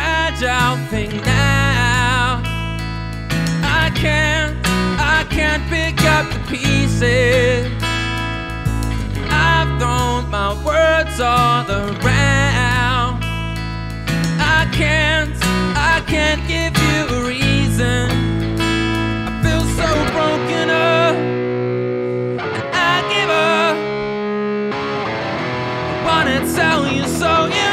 fragile thing now. I can't, I can't pick up the pieces. I've thrown my words all around. I can't, I can't give you a reason. I feel so broken up, and I give up. I wanna tell you so you.